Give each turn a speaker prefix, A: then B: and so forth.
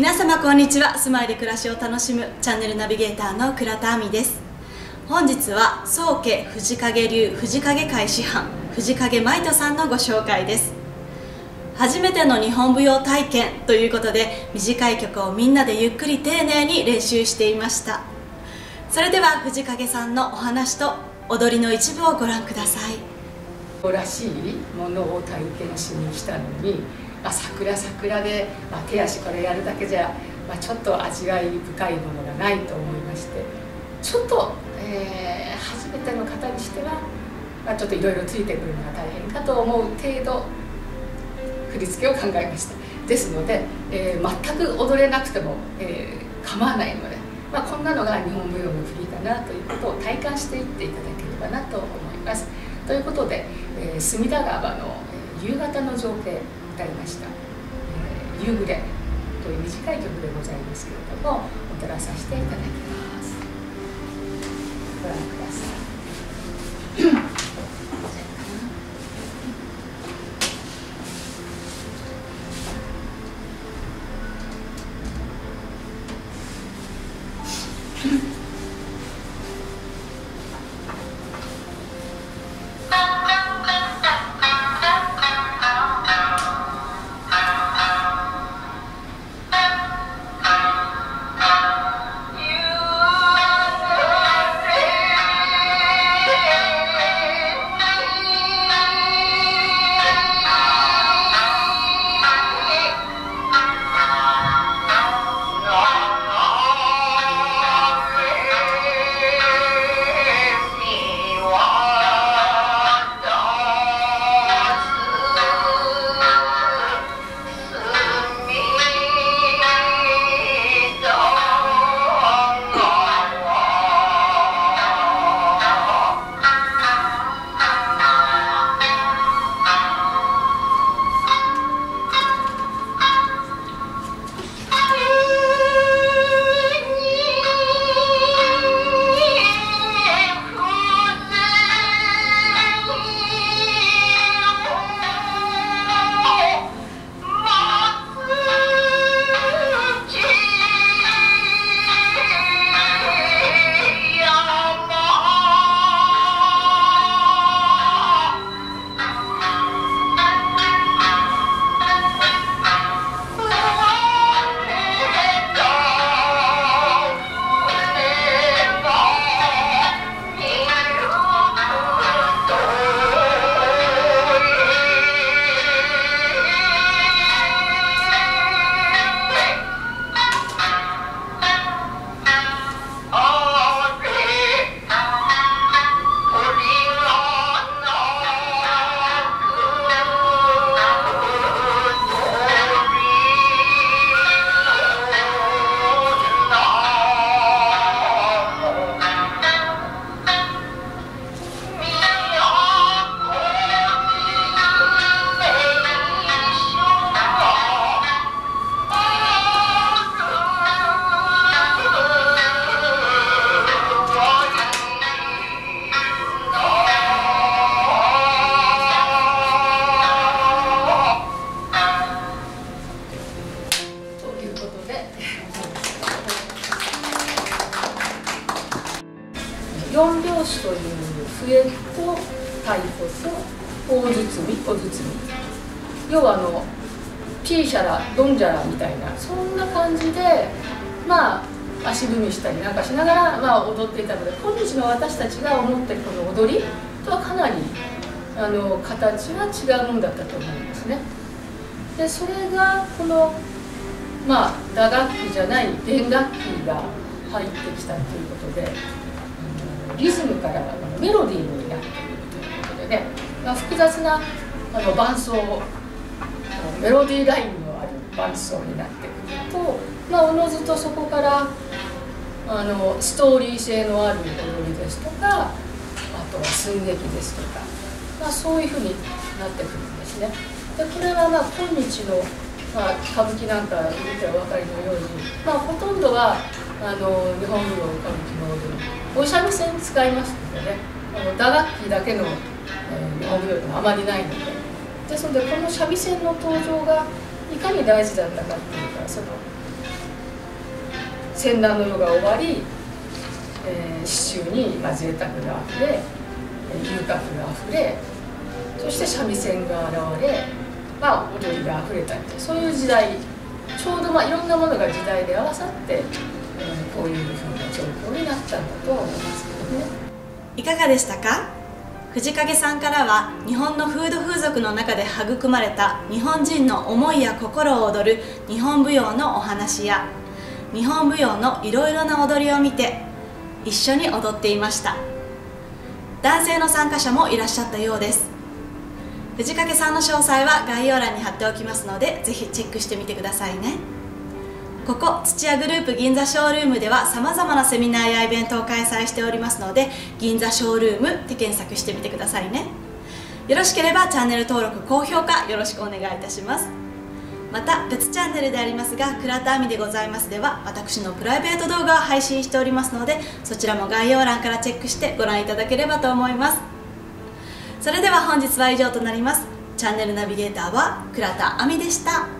A: 皆様こんにちは。住まいで暮らしを楽しむチャンネルナビゲーターの倉田亜美です。本日は宗家藤影流藤影会師範藤影舞人さんのご紹介です。初めての日本舞踊体験ということで短い曲をみんなでゆっくり丁寧に練習していました。それでは藤影さんのお話と踊りの一部をご覧ください。
B: らしいものを体験しに来たのにまあ、桜桜で、まあ、手足これやるだけじゃ、まあ、ちょっと味わい深いものがないと思いましてちょっと、えー、初めての方にしては、まあ、ちょっといろいろついてくるのが大変かと思う程度振り付けを考えました。ですので、えー、全く踊れなくても、えー、構わないので、まあ、こんなのが日本舞踊の振りだなということを体感していっていただければなと思います。ということで、え、隅田川の夕方の情景歌いました「えー、夕暮れ」という短い曲でございますけれども踊らさせていただきます。ご覧ください。四拍子という笛と太鼓と大包み小包み要はあのピーシャラドンジャラみたいなそんな感じでまあ足踏みしたりなんかしながら、まあ、踊っていたので今日の私たちが思ってるこの踊りとはかなりあの形が違うものだったと思うんですね。でそれがこのまあ打楽器じゃない弦楽器が入ってきたということでリズムからメロディーになっているということでね、まあ、複雑なあの伴奏メロディーラインのある伴奏になってくると、まあ、おのずとそこからあのストーリー性のある踊りですとかあとは寸劇ですとか、まあ、そういうふうになってくるんですね。でこれはまあ今日の、まあ、歌舞伎なんか見てお分かりのように、まあ、ほとんどはあの日本舞踊歌舞伎の踊りお三味線使いますのでね。あの打楽器だけの、えー、日本舞踊ってあまりないので。ですのでこの三味線の登場がいかに大事だったかっていうかその戦乱の世が終わり、えー、市中に、まあ、贅沢があふれ遊郭があふれそして三味線が現れ、まあ、踊りがあふれたりとそういう時代ちょうど、まあ、いろんなものが時代で合わさって、えー、こういうふうな状況になったんだと思いますけどね。
A: いかがでしたか？藤影さんからは日本の風土風俗の中で育まれた日本人の思いや心を踊る日本舞踊のお話や日本舞踊のいろいろな踊りを見て一緒に踊っていました。男性の参加者もいらっしゃったようです。藤影さんの詳細は概要欄に貼っておきますのでぜひチェックしてみてくださいね。ここ土屋グループ銀座ショールームではさまざまなセミナーやイベントを開催しておりますので銀座ショールームって検索してみてくださいね。よろしければチャンネル登録高評価よろしくお願いいたします。また別チャンネルでありますが倉田亜美でございますでは私のプライベート動画を配信しておりますのでそちらも概要欄からチェックしてご覧いただければと思います。それでは本日は以上となります。チャンネルナビゲーターは倉田亜美でした。